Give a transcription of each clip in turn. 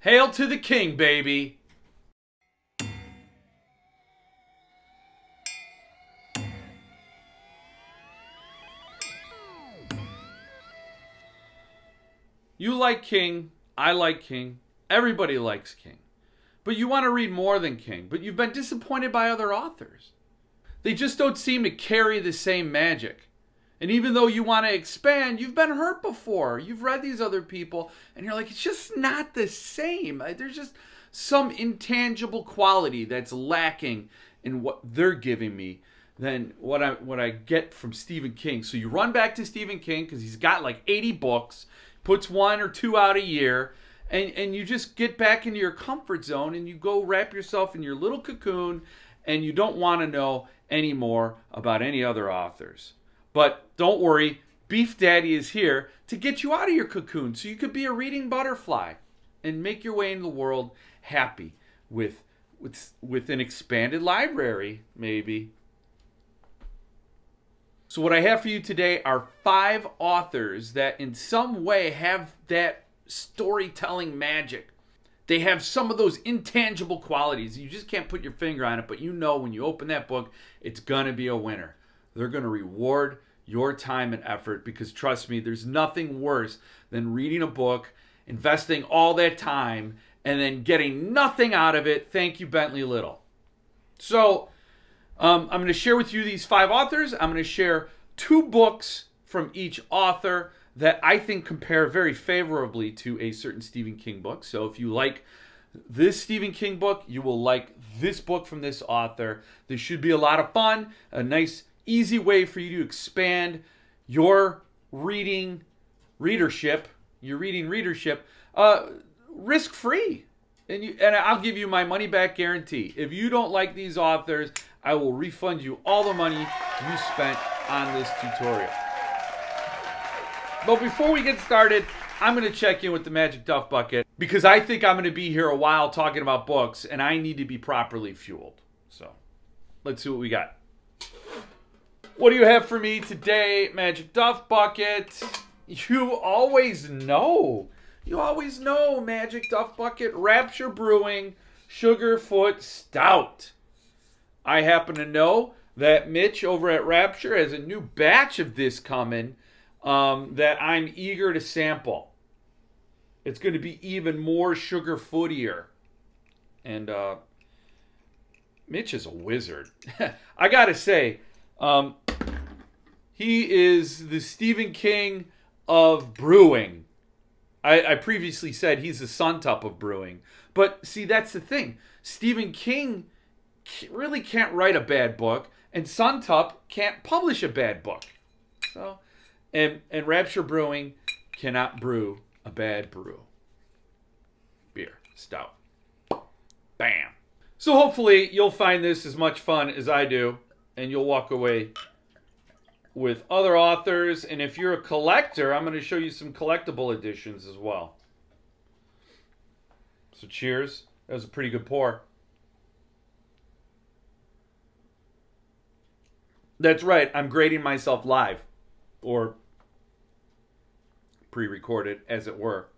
Hail to the king, baby. You like King. I like King. Everybody likes King. But you want to read more than King. But you've been disappointed by other authors. They just don't seem to carry the same magic. And even though you want to expand, you've been hurt before. You've read these other people, and you're like, it's just not the same. There's just some intangible quality that's lacking in what they're giving me than what I what I get from Stephen King. So you run back to Stephen King because he's got like 80 books, puts one or two out a year, and and you just get back into your comfort zone and you go wrap yourself in your little cocoon, and you don't want to know any more about any other authors. But don't worry, Beef Daddy is here to get you out of your cocoon so you could be a reading butterfly and make your way in the world happy with with with an expanded library maybe. So what I have for you today are five authors that in some way have that storytelling magic. They have some of those intangible qualities. You just can't put your finger on it, but you know when you open that book, it's going to be a winner. They're going to reward your time and effort because trust me, there's nothing worse than reading a book, investing all that time, and then getting nothing out of it. Thank you, Bentley Little. So, um, I'm going to share with you these five authors. I'm going to share two books from each author that I think compare very favorably to a certain Stephen King book. So, if you like this Stephen King book, you will like this book from this author. This should be a lot of fun, a nice easy way for you to expand your reading readership, your reading readership, uh, risk free. And, you, and I'll give you my money back guarantee. If you don't like these authors, I will refund you all the money you spent on this tutorial. But before we get started, I'm going to check in with the Magic Duff Bucket because I think I'm going to be here a while talking about books and I need to be properly fueled. So let's see what we got. What do you have for me today, Magic Duff Bucket? You always know. You always know, Magic Duff Bucket, Rapture Brewing, Sugarfoot Stout. I happen to know that Mitch over at Rapture has a new batch of this coming um, that I'm eager to sample. It's going to be even more sugar footier. And uh, Mitch is a wizard. I got to say, um, he is the Stephen King of brewing. I, I previously said he's the Suntup of brewing. But see, that's the thing. Stephen King really can't write a bad book, and Suntup can't publish a bad book. So, and and Rapture Brewing cannot brew a bad brew. Beer, stout. Bam. So hopefully you'll find this as much fun as I do, and you'll walk away with other authors. And if you're a collector, I'm going to show you some collectible editions as well. So cheers. That was a pretty good pour. That's right. I'm grading myself live or pre recorded, as it were.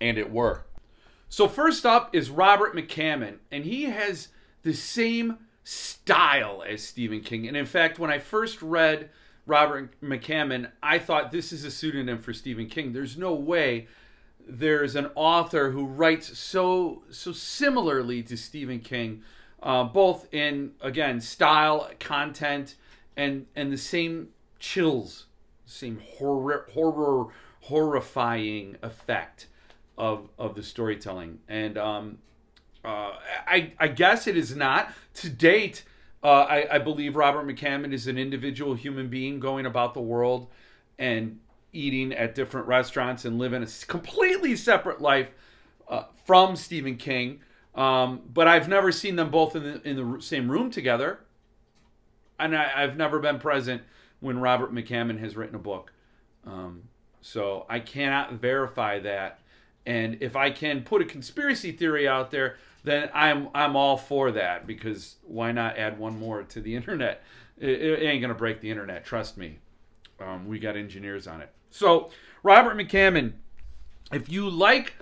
And it were. So, first up is Robert McCammon, and he has the same style as Stephen King. And in fact, when I first read Robert McCammon, I thought this is a pseudonym for Stephen King. There's no way there's an author who writes so so similarly to Stephen King, uh, both in again style, content, and and the same chills, same horror horror horrifying effect of of the storytelling. And um, uh, I, I guess it is not. To date, uh, I, I believe Robert McCammon is an individual human being going about the world and eating at different restaurants and living a completely separate life uh, from Stephen King. Um, but I've never seen them both in the, in the same room together. And I, have never been present when Robert McCammon has written a book. Um, so I cannot verify that. And if I can put a conspiracy theory out there, then I'm I'm all for that because why not add one more to the internet? It, it ain't gonna break the internet, trust me. Um, we got engineers on it. So Robert McCammon, if you like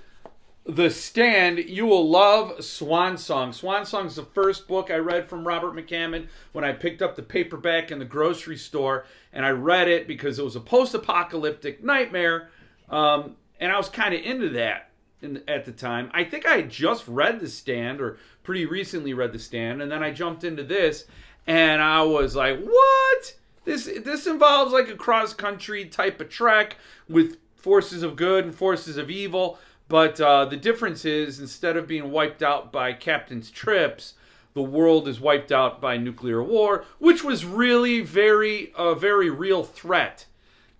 The Stand, you will love Swan Song. Swan Song is the first book I read from Robert McCammon when I picked up the paperback in the grocery store, and I read it because it was a post-apocalyptic nightmare, um, and I was kind of into that in, at the time. I think I just read The Stand, or pretty recently read The Stand, and then I jumped into this, and I was like, "What? This this involves like a cross country type of trek with forces of good and forces of evil." But uh, the difference is, instead of being wiped out by captain's trips, the world is wiped out by nuclear war, which was really very a very real threat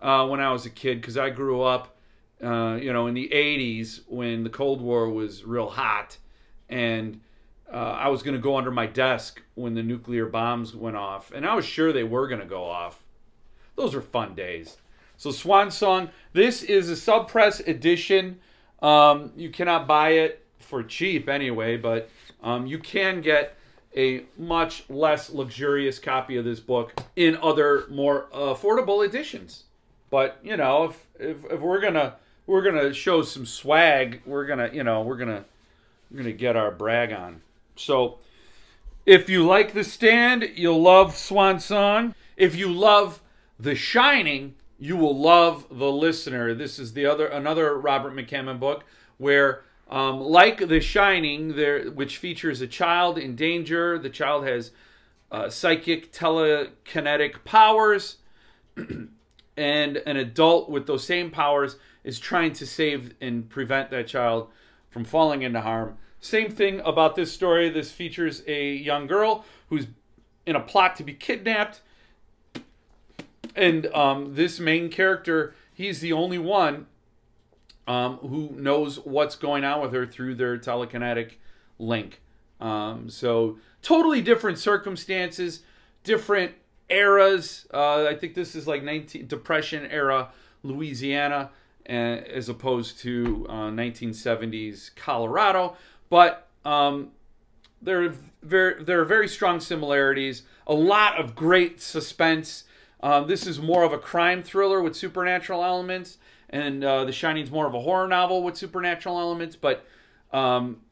uh, when I was a kid because I grew up, uh, you know, in the '80s when the Cold War was real hot, and uh, I was going to go under my desk when the nuclear bombs went off, and I was sure they were going to go off. Those were fun days. So Swan Song, this is a subpress edition. Um, you cannot buy it for cheap anyway, but um, you can get a much less luxurious copy of this book in other more affordable editions. But you know, if if, if we're gonna we're gonna show some swag, we're gonna you know we're gonna we're gonna get our brag on. So, if you like The Stand, you'll love Swan Song. If you love The Shining, you will love The Listener. This is the other another Robert McCammon book where, um, like The Shining, there which features a child in danger. The child has uh, psychic telekinetic powers, and an adult with those same powers is trying to save and prevent that child from falling into harm. Same thing about this story. This features a young girl who's in a plot to be kidnapped. And um, this main character, he's the only one um, who knows what's going on with her through their telekinetic link. Um, so, totally different circumstances, different eras. Uh, I think this is like 19 Depression era Louisiana, as opposed to uh, 1970s Colorado but um, there very there are very strong similarities. A lot of great suspense. Um, this is more of a crime thriller with supernatural elements, and uh, The Shining's more of a horror novel with supernatural elements. But um,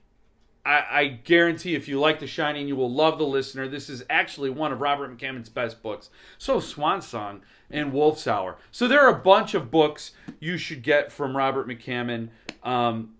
I, I, guarantee if you like The Shining, you will love The Listener. This is actually one of Robert McCammon's best books. So Swan Song and Wolf's Hour. So there are a bunch of books you should get from Robert McCammon. Um,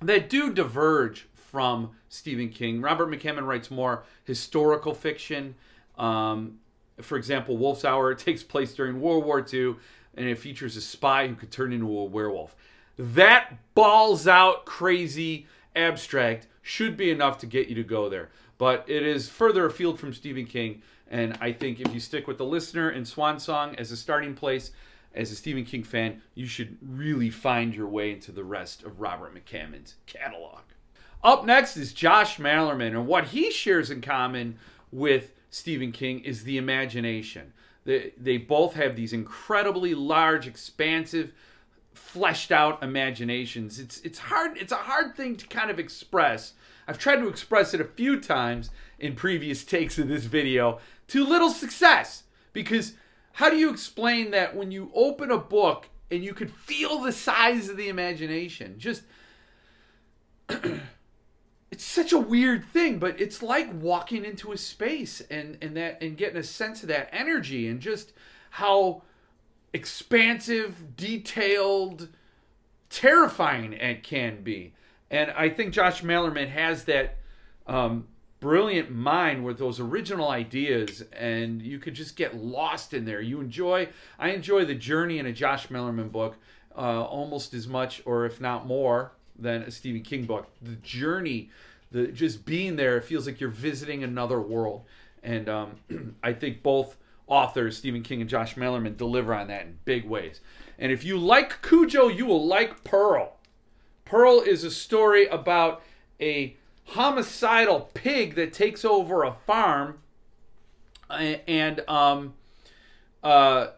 that do diverge from Stephen King. Robert McCammon writes more historical fiction. Um, for example, Wolf's Hour takes place during World War II and it features a spy who could turn into a werewolf. That balls out crazy abstract should be enough to get you to go there. But it is further afield from Stephen King, and I think if you stick with The Listener and Swan Song as a starting place, as a Stephen King fan, you should really find your way into the rest of Robert McCammon's catalog. Up next is Josh Malerman, and what he shares in common with Stephen King is the imagination. They, they both have these incredibly large, expansive, fleshed out imaginations. It's it's hard it's a hard thing to kind of express. I've tried to express it a few times in previous takes of this video to little success because how do you explain that when you open a book and you could feel the size of the imagination? Just it's such a weird thing, but it's like walking into a space and and that and getting a sense of that energy and just how expansive, detailed, terrifying it can be. And I think Josh Malerman has that um, brilliant mind with those original ideas and you could just get lost in there. You enjoy i enjoy the journey in a josh malerman book uh, almost as much or if not more than a stephen king book. The journey the just being there it feels like you're visiting another world. And um, i think both authors stephen king and josh malerman deliver on that in big ways. And if you like cujo you will like pearl. Pearl is a story about a homicidal pig that takes over a farm and um, uh,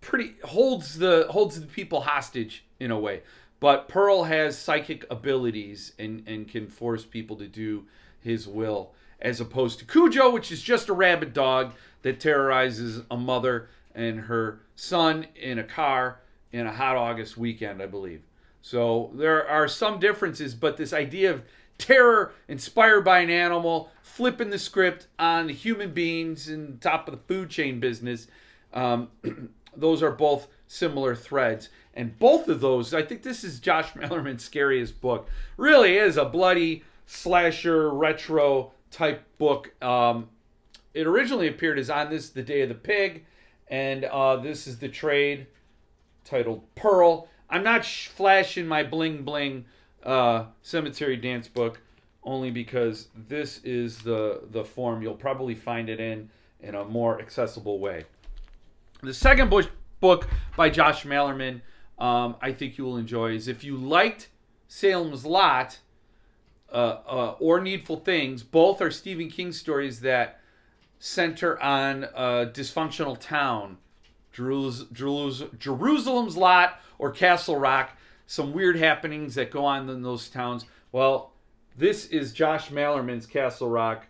pretty holds the holds the people hostage in a way. But Pearl has psychic abilities and, and can force people to do his will, as opposed to Cujo, which is just a rabid dog that terrorizes a mother and her son in a car in a hot August weekend, I believe. So there are some differences, but this idea of terror inspired by an animal, flipping the script on human beings and top of the food chain business, um, those are both similar threads. And both of those, I think this is Josh Malerman's scariest book. Really is a bloody slasher retro type book. Um, it originally appeared as on this the day of the pig, and uh, this is the trade titled Pearl. I'm not sh- flashing my bling bling uh, cemetery dance book only because this is the the form you'll probably find it in in a more accessible way. The second book book by Josh Malerman, um, I think you will enjoy is if you liked Salem's Lot uh, uh, or Needful Things, both are Stephen King stories that center on a dysfunctional town, Jerusalem's Lot or Castle Rock, some weird happenings that go on in those towns. Well, this is Josh Malerman's Castle Rock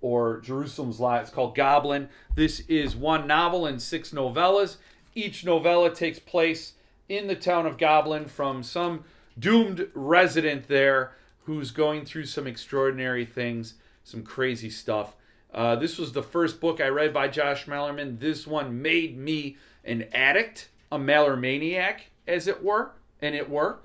or Jerusalem's Lot. It's called Goblin. This is one novel and six novellas. Each novella takes place in the town of Goblin from some doomed resident there who's going through some extraordinary things, some crazy stuff. Uh, this was the first book I read by Josh Malerman. This one made me an addict, a Malermaniac, as it were, and it were.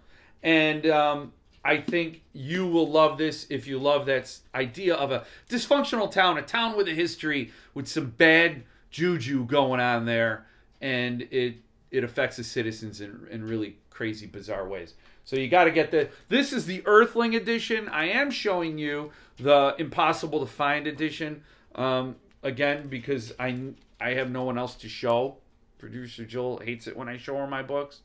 And um, I think you will love this if you love that idea of a dysfunctional town, a town with a history, with some bad juju going on there, and it it affects the citizens in, in really crazy, bizarre ways. So you got to get the. This is the Earthling edition. I am showing you the impossible to find edition um, again because I I have no one else to show. Producer Jill hates it when I show her my books.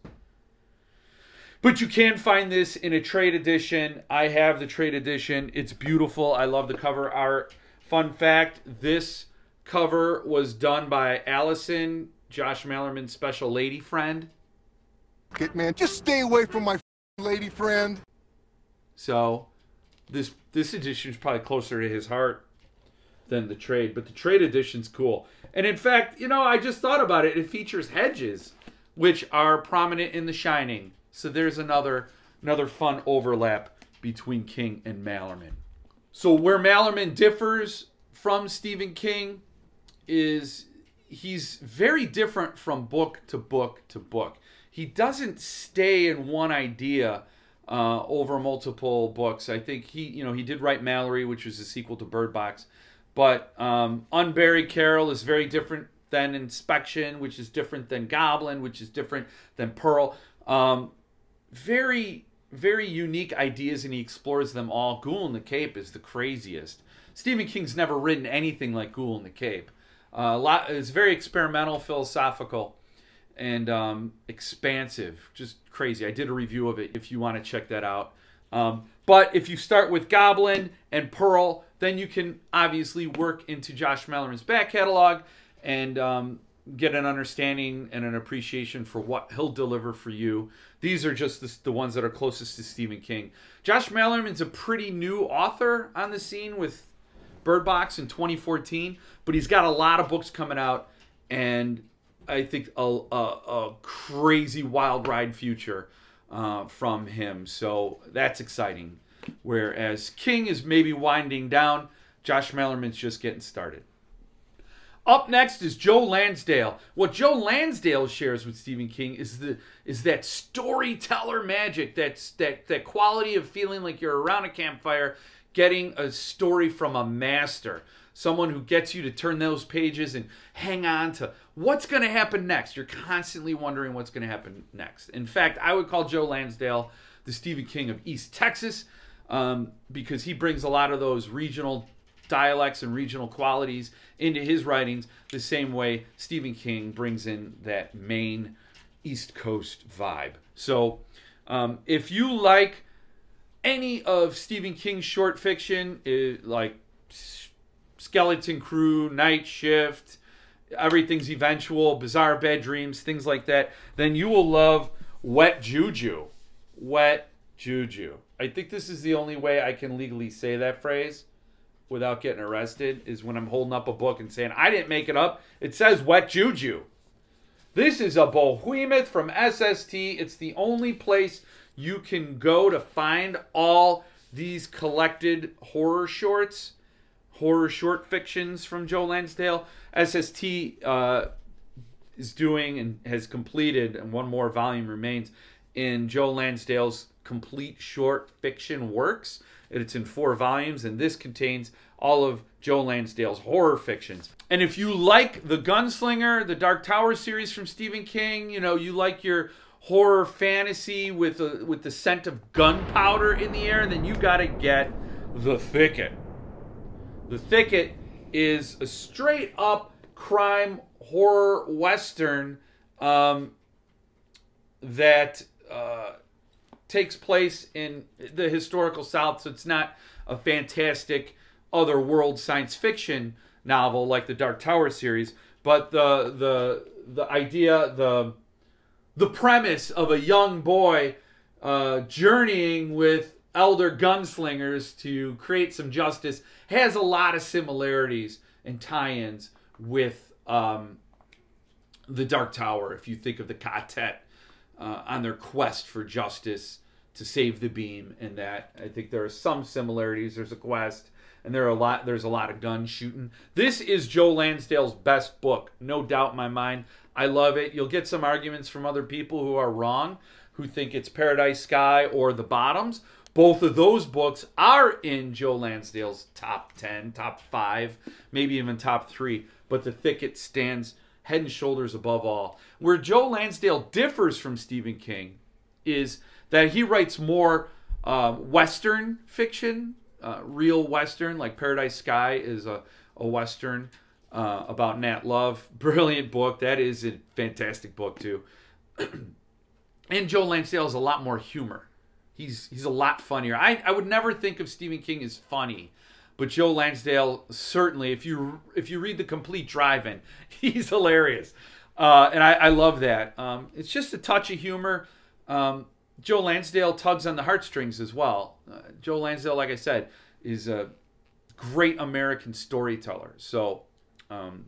But you can find this in a trade edition. I have the trade edition. It's beautiful. I love the cover art. Fun fact this cover was done by Allison, Josh Malerman's special lady friend. Kid man, just stay away from my lady friend. So this this edition is probably closer to his heart than the trade, but the trade edition's cool. And in fact, you know, I just thought about it. It features hedges, which are prominent in The Shining. So there's another another fun overlap between King and Malerman. So where Malerman differs from Stephen King is he's very different from book to book to book. He doesn't stay in one idea uh, over multiple books. I think he, you know, he did write Malorie, which was a sequel to Bird Box, but um, Unburied Carol is very different than Inspection, which is different than Goblin, which is different than Pearl. Um, very very unique ideas and he explores them all. Ghoul in the Cape is the craziest. Stephen King's never written anything like Ghoul in the Cape. Uh, a lot, it's very experimental, philosophical, and um, expansive. Just crazy. I did a review of it if you want to check that out. Um, but if you start with Goblin and Pearl, then you can obviously work into Josh Malerman's back catalog and um, get an understanding and an appreciation for what he'll deliver for you. These are just the, the ones that are closest to Stephen King. Josh Malerman's a pretty new author on the scene with Bird Box in 2014, but he's got a lot of books coming out, and I think a, a, a crazy wild ride future uh, from him. So that's exciting. Whereas King is maybe winding down, Josh Malerman's just getting started. Up next is Joe Lansdale. What Joe Lansdale shares with Stephen King is the is that storyteller magic, that's that that quality of feeling like you're around a campfire getting a story from a master, someone who gets you to turn those pages and hang on to what's going to happen next. You're constantly wondering what's going to happen next. In fact, I would call Joe Lansdale the Stephen King of East Texas um, because he brings a lot of those regional dialects and regional qualities into his writings the same way Stephen King brings in that Maine East Coast vibe. So um, if you like any of Stephen King's short fiction, it, like Skeleton Crew, Night Shift, Everything's Eventual, Bazaar Bad Dreams, things like that, then you will love Wet Juju. Wet Juju. I think this is the only way I can legally say that phrase without getting arrested is when I'm holding up a book and saying, I didn't make it up. It says wet juju. This is a behemoth from SST. It's the only place you can go to find all these collected horror shorts, horror short fictions from Joe Lansdale. SST uh, is doing and has completed, and one more volume remains in Joe Lansdale's complete short fiction works. It's in four volumes, and this contains all of Joe Lansdale's horror fictions. And if you like The Gunslinger, the Dark Tower series from Stephen King, you know, you like your horror fantasy with a, with the scent of gunpowder in the air, then you got to get The Thicket. The Thicket is a straight up crime horror western um, that uh, takes place in the historical South. So it's not a fantastic other world science fiction novel like the Dark Tower series, but the the the idea the the premise of a young boy uh, journeying with elder gunslingers to create some justice has a lot of similarities and tie-ins with um, the Dark Tower. If you think of the quartet uh, on their quest for justice to save the beam, and that I think there are some similarities. There's a quest, and there are a lot. There's a lot of gun shooting. This is Joe Lansdale's best book, no doubt in my mind. I love it. You'll get some arguments from other people who are wrong, who think it's Paradise Sky or The Bottoms. Both of those books are in Joe Lansdale's top 10, top 5, maybe even top 3, but The Thicket stands head and shoulders above all. Where Joe Lansdale differs from Stephen King is that he writes more uh, Western fiction, uh, real Western, like Paradise Sky is a, a Western uh, about Nat Love. Brilliant book. That is a fantastic book, too. and Joe Lansdale is a lot more humor. He's, he's a lot funnier. I, I would never think of Stephen King as funny but Joe Lansdale certainly, if you if you read the complete drive-in, he's hilarious, uh, and I, I, love that. Um, it's just a touch of humor. Um, Joe Lansdale tugs on the heartstrings as well. Uh, Joe Lansdale, like I said, is a great American storyteller. So um,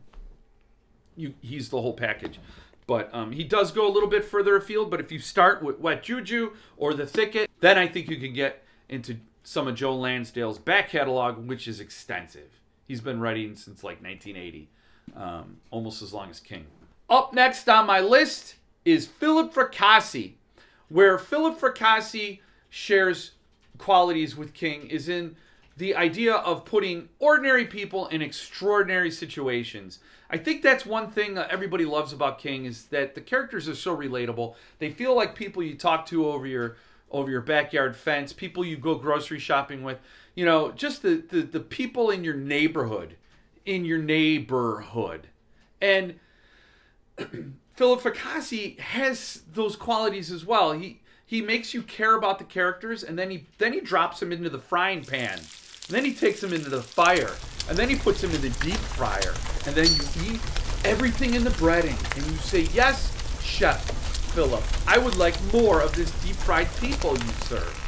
you, he's the whole package. But um, he does go a little bit further afield. But if you start with Wet Juju or The Thicket, then I think you can get into some of Joe Lansdale's back catalog, which is extensive. He's been writing since like 1980, um, almost as long as King. Up next on my list is Philip Fracassi, where Philip Fracassi shares qualities with King is in the idea of putting ordinary people in extraordinary situations. I think that's one thing uh, everybody loves about King is that the characters are so relatable. They feel like people you talk to over your over your backyard fence, people you go grocery shopping with, you know, just the, the, the people in your neighborhood, in your neighborhood. And Philip Fracassi has those qualities as well. He he makes you care about the characters and then he then he drops them into the frying pan. And then he takes them into the fire. And then he puts them in the deep fryer. And then you eat everything in the breading. And you say, Yes, chef. Philip. I would like more of this deep fried people you serve.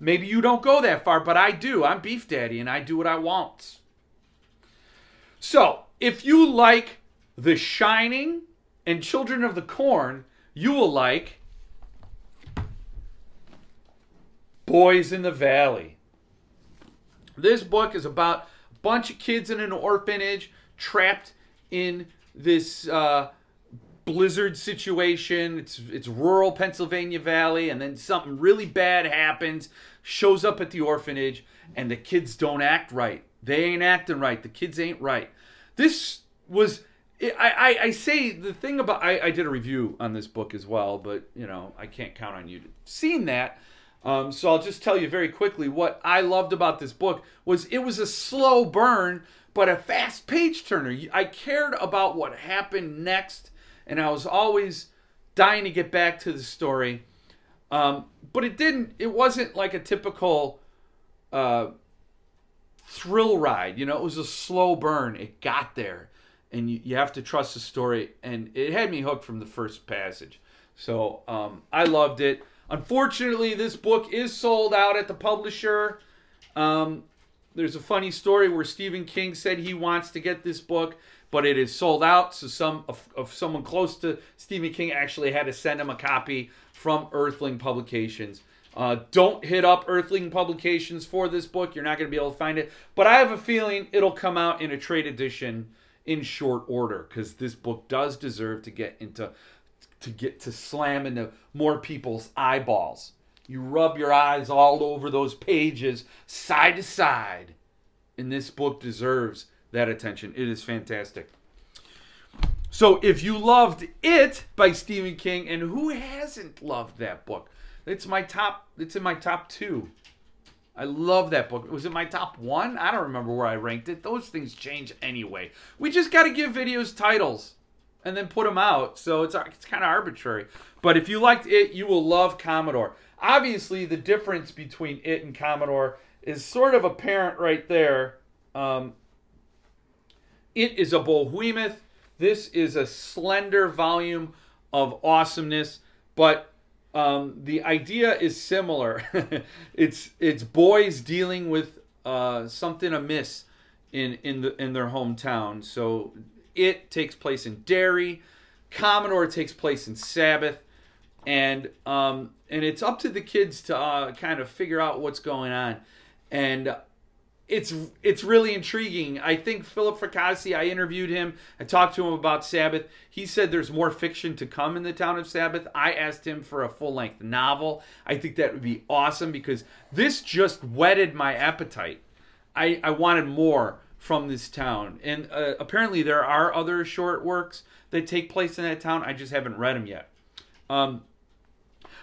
Maybe you don't go that far, but I do. I'm Beef Daddy and I do what I want. So, if you like The Shining and Children of the Corn, you will like Boys in the Valley. This book is about a bunch of kids in an orphanage trapped in this uh, blizzard situation. It's it's rural Pennsylvania Valley, and then something really bad happens, shows up at the orphanage, and the kids don't act right. They ain't acting right. The kids ain't right. This was I, I, I say the thing about I, I did a review on this book as well, but you know I can't count on you to seen that. Um, so I'll just tell you very quickly what I loved about this book was it was a slow burn but a fast page turner. I cared about what happened next and I was always dying to get back to the story. Um, but it didn't. It wasn't like a typical uh, thrill ride. You know, it was a slow burn. It got there, and you, you have to trust the story. And it had me hooked from the first passage. So um, I loved it. Unfortunately, this book is sold out at the publisher. Um, there's a funny story where Stephen King said he wants to get this book but it is sold out. So some of, someone close to Stephen King actually had to send him a copy from Earthling Publications. Uh, don't hit up Earthling Publications for this book. You're not going to be able to find it. But I have a feeling it'll come out in a trade edition in short order because this book does deserve to get into to get to slam into more people's eyeballs. You rub your eyes all over those pages side to side. And this book deserves that attention. It is fantastic. So if you loved It by Stephen King, and who hasn't loved that book? It's my top. It's in my top two. I love that book. Was it my top one? I don't remember where I ranked it. Those things change anyway. We just got to give videos titles and then put them out. So it's it's kind of arbitrary. But if you liked it, you will love Commodore. Obviously, the difference between it and Commodore is sort of apparent right there. Um, it is a behemoth. This is a slender volume of awesomeness, but um, the idea is similar. it's it's boys dealing with uh, something amiss in in the in their hometown. So it takes place in Derry. Commodore takes place in Sabbath, and um, and it's up to the kids to uh, kind of figure out what's going on, and it's it's really intriguing. I think Philip Fracassi, I interviewed him. I talked to him about Sabbath. He said there's more fiction to come in the town of Sabbath. I asked him for a full length novel. I think that would be awesome because this just whetted my appetite. I, I wanted more from this town. And uh, apparently there are other short works that take place in that town. I just haven't read them yet. Um,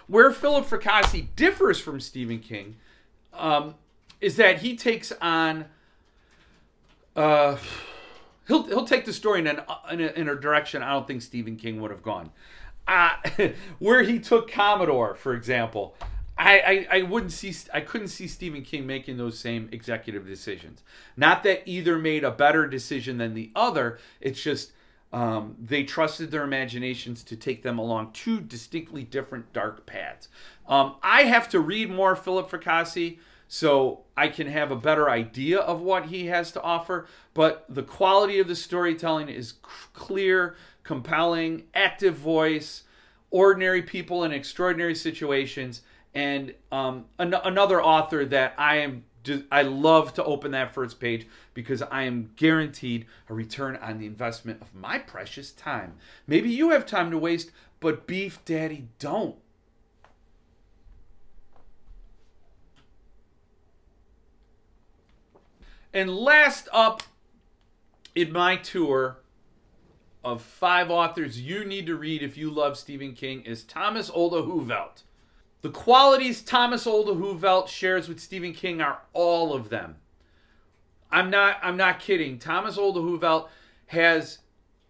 where Philip Fracassi differs from Stephen King um, is that he takes on uh, he'll he'll take the story in, an, in, a, in a direction I don't think Stephen King would have gone. Uh, where he took Commodore, for example, I, I, I wouldn't see I couldn't see Stephen King making those same executive decisions. Not that either made a better decision than the other. It's just um, they trusted their imaginations to take them along two distinctly different dark paths. Um, I have to read more Philip Fracassi so I can have a better idea of what he has to offer. But the quality of the storytelling is clear, compelling, active voice, ordinary people in extraordinary situations, and um, an- another author that I am. I love to open that first page because I am guaranteed a return on the investment of my precious time. Maybe you have time to waste, but Beef Daddy don't. And last up in my tour of five authors you need to read if you love Stephen King is Thomas Olde Heuvelt. The qualities Thomas Olde Heuvelt shares with Stephen King are all of them. I'm not I'm not kidding. Thomas Olde Heuvelt has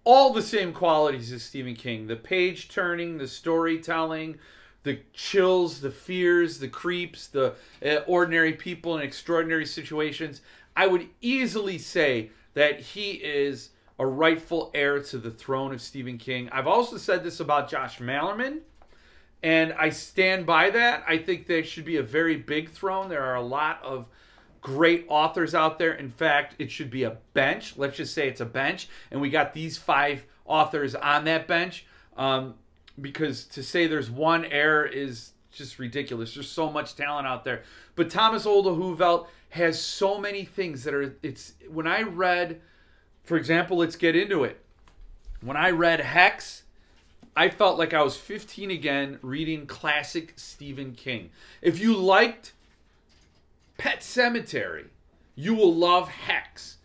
all the same qualities as Stephen King. The page turning, the storytelling, the chills, the fears, the creeps, the uh, ordinary people in extraordinary situations. I would easily say that he is a rightful heir to the throne of Stephen King. I've also said this about Josh Malerman, and I stand by that. I think there should be a very big throne. There are a lot of great authors out there. In fact, it should be a bench. Let's just say it's a bench, and we got these five authors on that bench. Um, because to say there's one error is just ridiculous. There's so much talent out there. But Thomas Olde Heuvelt has so many things that are it's when I read for example, let's get into it. When I read Hex, I felt like I was 15 again reading classic Stephen King. If you liked Pet Sematary, you will love Hex.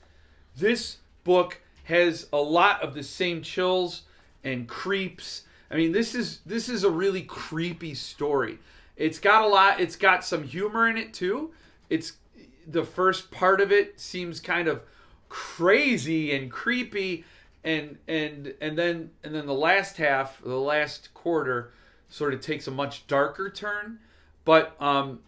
This book has a lot of the same chills and creeps. I mean, this is this is a really creepy story. It's got a lot. It's got some humor in it too. It's the first part of it seems kind of crazy and creepy and and and then and then the last half the last quarter sort of takes a much darker turn but um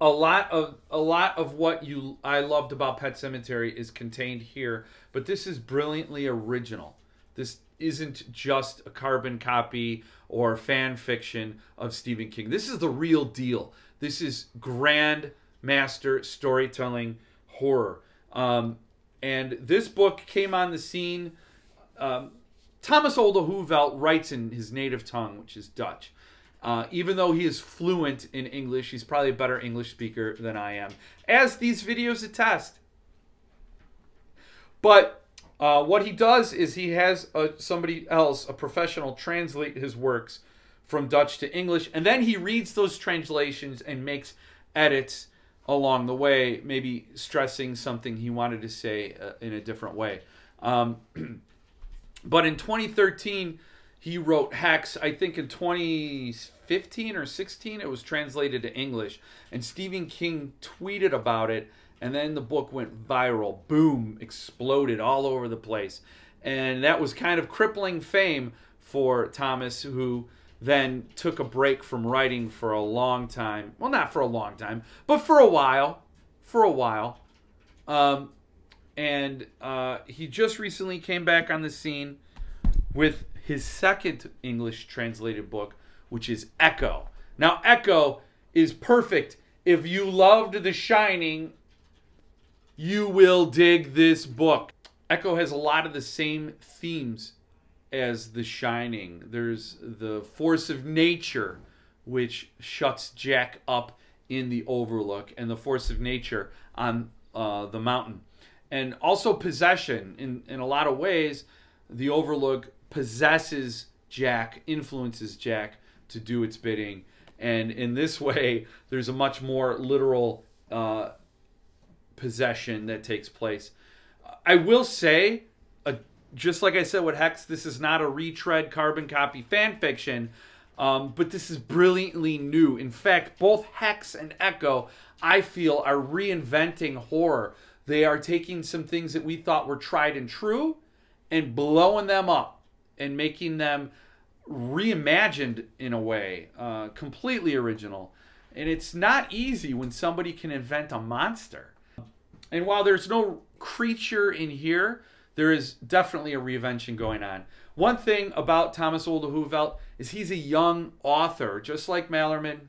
a lot of a lot of what you I loved about Pet Sematary is contained here but this is brilliantly original. This isn't just a carbon copy or fan fiction of Stephen King. This is the real deal. This is grand master storytelling horror. Um, and this book came on the scene. Um, Thomas Olde Heuvelt writes in his native tongue, which is Dutch. Uh, even though he is fluent in English, he's probably a better English speaker than I am, as these videos attest. But uh, what he does is he has a, somebody else, a professional, translate his works from Dutch to English, and then he reads those translations and makes edits along the way, maybe stressing something he wanted to say uh, in a different way. Um, but in 2013, he wrote Hex. I think in 2015 or 16, it was translated to English, and Stephen King tweeted about it, and then the book went viral. Boom, exploded all over the place, and that was kind of crippling fame for Thomas, who then took a break from writing for a long time. Well, not for a long time, but for a while. For a while. Um, and uh, he just recently came back on the scene with his second English translated book, which is Echo. Now, Echo is perfect. If you loved The Shining, you will dig this book. Echo has a lot of the same themes as The Shining. There's the force of nature, which shuts Jack up in the Overlook, and the force of nature on uh, the mountain. And also possession. In, in a lot of ways, the Overlook possesses Jack, influences Jack to do its bidding. And in this way, there's a much more literal uh, possession that takes place. I will say just like I said with Hex, this is not a retread carbon copy fan fiction, um, but this is brilliantly new. In fact, both Hex and Echo, I feel, are reinventing horror. They are taking some things that we thought were tried and true and blowing them up and making them reimagined in a way, uh, completely original. And it's not easy when somebody can invent a monster. And while there's no creature in here, there is definitely a reinvention going on. One thing about Thomas Olde Heuvelt is he's a young author, just like Malerman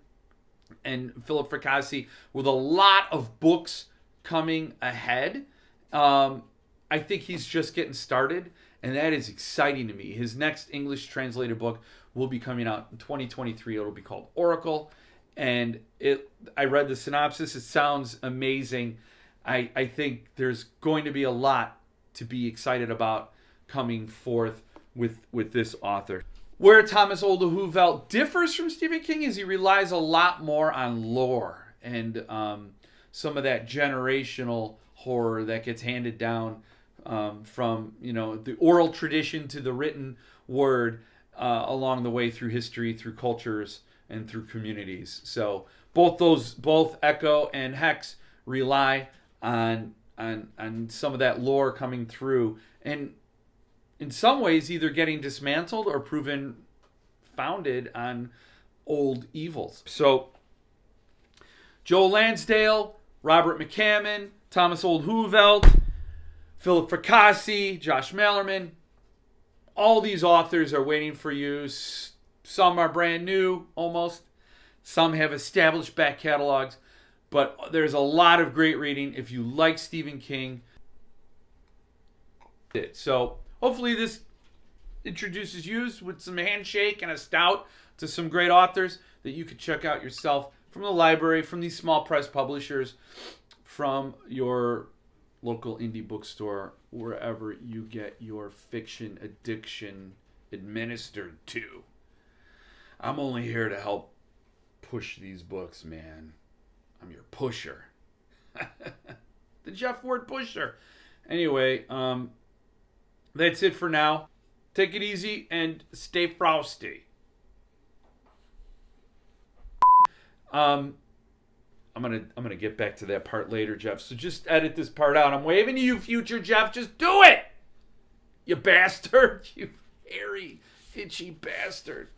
and Philip Fracassi, with a lot of books coming ahead. Um, I think he's just getting started, and that is exciting to me. His next English translated book will be coming out in 2023. It'll be called Oracle, and it. I read the synopsis. It sounds amazing. I, I think there's going to be a lot to be excited about coming forth with with this author. Where Thomas Olde Heuvelt differs from Stephen King is he relies a lot more on lore and um, some of that generational horror that gets handed down um, from you know the oral tradition to the written word uh, along the way through history, through cultures, and through communities. So both those, both Echo and Hex, rely on and and some of that lore coming through and in some ways either getting dismantled or proven founded on old evils. So Joe Lansdale, Robert McCammon, Thomas Olde Heuvelt, Philip Fracassi, Josh Malerman, all these authors are waiting for you. Some are brand new almost. Some have established back catalogs. But there's a lot of great reading if you like Stephen King. So hopefully this introduces you with some handshake and a stout to some great authors that you could check out yourself from the library, from these small press publishers, from your local indie bookstore, wherever you get your fiction addiction administered to. I'm only here to help push these books, man. I'm your pusher. the Jeff Word pusher. Anyway, um, that's it for now. Take it easy and stay frosty. Um, I'm gonna I'm gonna get back to that part later, Jeff. So just edit this part out. I'm waving to you, future Jeff. Just do it, you bastard. You hairy, itchy bastard.